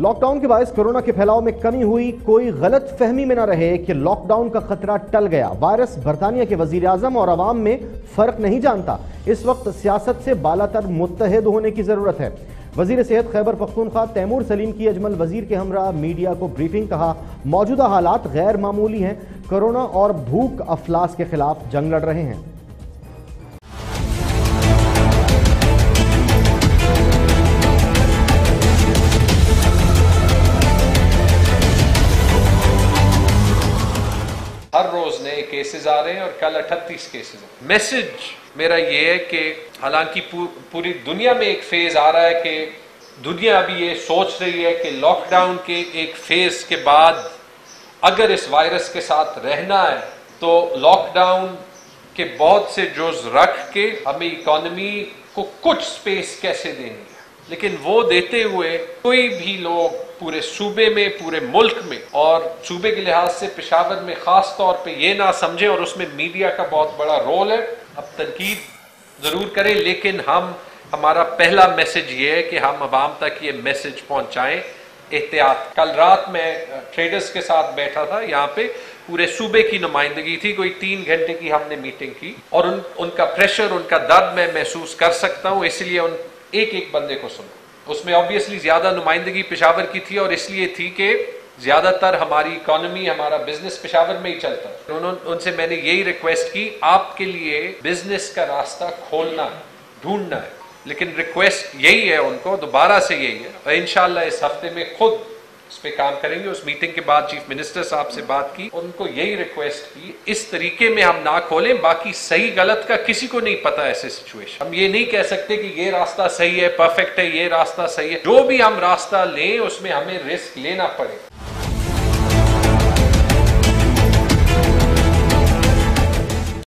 Lockdown के बायस corona के फैलाव में कमी हुई। कोई गलत फहमी में न रहे कि लॉकडाउन का खतरा टल गया। वायरस बरतानिया के वज़ीर आज़म और आवाम में फ़र्क नहीं जानता। इस वक्त सियासत से बालातर मुतहद होने की ज़रूरत है। वज़ीर सेहत खैबर पख्तूनख्वा तैमूर सलीम की अजमल वज़ीर के हमरा मीडिया को ब्रीफिंग कहा, मौजूदा हालात गैर मामूली हैं। कोरोना और भूख अफलास के खिलाफ जंग लड़ रहे हैं। रोज नए केसेस आ रहे हैं और कल 38 केसेस मैसेज मेरा ये है कि हालाँकि पू, पूरी दुनिया में एक फ़ेज़ आ रहा है कि दुनिया अभी ये सोच रही है कि लॉकडाउन के एक फ़ेज़ के बाद अगर इस वायरस के साथ रहना है तो लॉकडाउन के बहुत से जोज रख के हमें इकोनॉमी को कुछ स्पेस कैसे देनी है लेकिन वो देते हुए कोई भी लोग पूरे सूबे में, पूरे मुल्क में और सूबे के लिहाज से पेशावर में खास तौर पे ये ना समझे और उसमें मीडिया का बहुत बड़ा रोल है। अब तनकीद ज़रूर करें, लेकिन हम, हमारा पहला मैसेज ये है कि हम आवाम तक ये मैसेज पहुंचाएँ। एहतियात। कल रात में ट्रेडर्स के साथ बैठा था, यहाँ पे पूरे सूबे की नुमाइंदगी थी, कोई तीन घंटे की हमने मीटिंग की और उन, उनका प्रेशर उनका दर्द मैं महसूस कर सकता हूँ, इसलिए उन एक एक बंदे को सुनो। उसमें ऑब्वियसली ज़्यादा नुमाइंदगी पेशावर की थी और इसलिए थी कि ज़्यादातर हमारी इकोनॉमी हमारा बिज़नेस पेशावर में ही चलता। है उन्होंने उनसे मैंने यही रिक्वेस्ट की, आपके लिए बिज़नेस का रास्ता खोलना है, ढूंढना है। लेकिन रिक्वेस्ट यही है उनको, दोबारा से यही है। इनशाला इस हफ़्ते में खुद इस पर काम करेंगे। उस मीटिंग के बाद चीफ मिनिस्टर साहब से बात की। और उनको यही रिक्वेस्ट की, इस तरीके में हम ना खोलें, बाकी सही गलत का किसी को नहीं पता ऐसे सिचुएशन हम ये नहीं कह सकते कि ये रास्ता सही है परफेक्ट है, ये रास्ता सही है। जो भी हम रास्ता लें, उसमें हमें रिस्क लेना पड़ेगा।